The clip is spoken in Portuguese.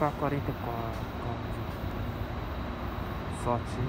K44 Sorte.